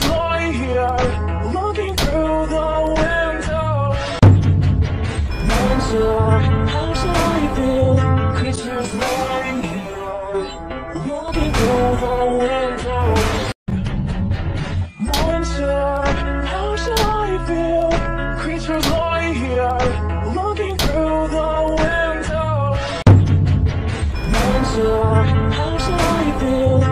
lie here, looking through the window. Winter, how should I feel? Creatures lying here, looking through the window. Winter, how should I feel? Creatures lying here, looking through the window. Winter, how should I feel?